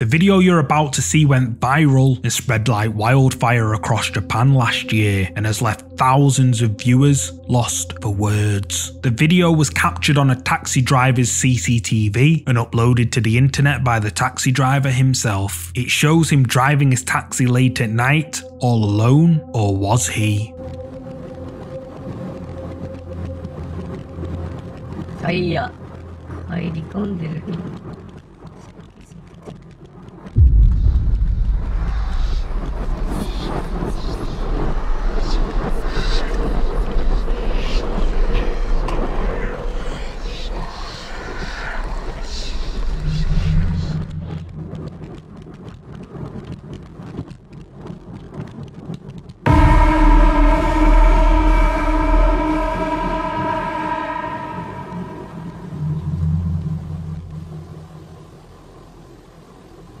The video you're about to see went viral and spread like wildfire across Japan last year and has left thousands of viewers lost for words. The video was captured on a taxi driver's CCTV and uploaded to the internet by the taxi driver himself. It shows him driving his taxi late at night, all alone, or was he? タイヤ入り込んでる